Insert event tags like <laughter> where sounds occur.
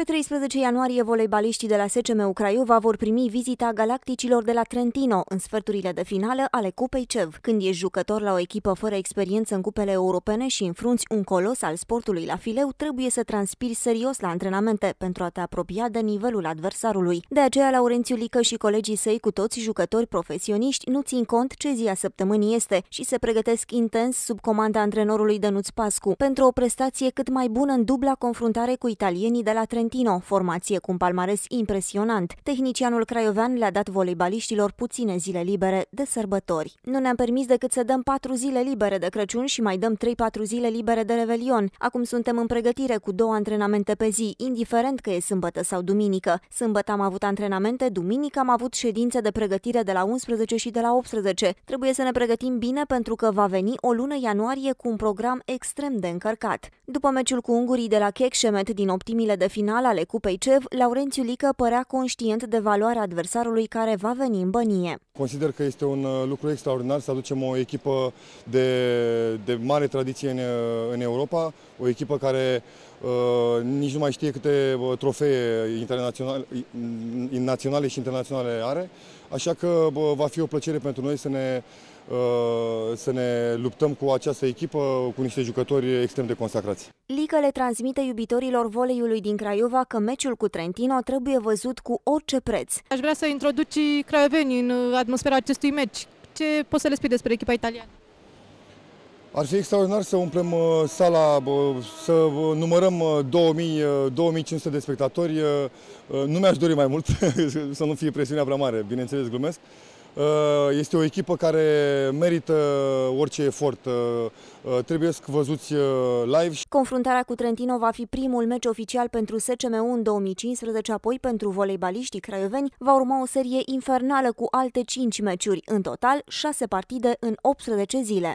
Pe 13 ianuarie, voleibaliștii de la SCM Craiova vor primi vizita galacticilor de la Trentino în sferturile de finală ale Cupei CEV. Când ești jucător la o echipă fără experiență în cupele europene și înfrunți un colos al sportului la fileu, trebuie să transpiri serios la antrenamente pentru a te apropia de nivelul adversarului. De aceea, Laurențiu Lică și colegii săi, cu toți jucători profesioniști, nu țin cont ce zi a săptămânii este și se pregătesc intens sub comanda antrenorului Dănuț Pascu pentru o prestație cât mai bună în dubla confruntare cu italienii de la Trentino Trentino, formație cu un palmares impresionant. Tehnicianul craiovean le-a dat voleibaliștilor puține zile libere de sărbători. Nu ne-am permis decât să dăm patru zile libere de Crăciun și mai dăm 3-4 zile libere de Revelion. Acum suntem în pregătire cu două antrenamente pe zi, indiferent că e sâmbătă sau duminică. Sâmbătă am avut antrenamente, duminică am avut ședințe de pregătire de la 11 și de la 18. Trebuie să ne pregătim bine pentru că va veni o lună ianuarie cu un program extrem de încărcat. După meciul cu ungurii de la Kekșemet din optimile de final, final ale Cupei CEV, Laurențiu Lică părea conștient de valoarea adversarului care va veni în bănie. Consider că este un uh, lucru extraordinar să aducem o echipă de, de mare tradiție în, uh, în Europa, o echipă care uh, nici nu mai știe câte uh, trofee internaționale, naționale și internaționale are, așa că uh, va fi o plăcere pentru noi să ne, uh, să ne luptăm cu această echipă, cu niște jucători extrem de consacrați. Lică le transmite iubitorilor voleiului din Craiova că meciul cu Trentino trebuie văzut cu orice preț. Aș vrea să introduci craiovenii în atmosfera acestui meci. Ce poți să le spui despre echipa italiană? Ar fi extraordinar să umplem uh, sala, să numărăm 2000, uh, 2500 uh, de spectatori. Nu mi-aș dori mai mult, <laughs> să nu fie presiunea prea mare, bineînțeles glumesc. Este o echipă care merită orice efort. Trebuie să văzuți live. Confruntarea cu Trentino va fi primul meci oficial pentru SCMU în 2015, apoi pentru voleibaliștii craioveni va urma o serie infernală cu alte 5 meciuri, în total 6 partide în 18 zile.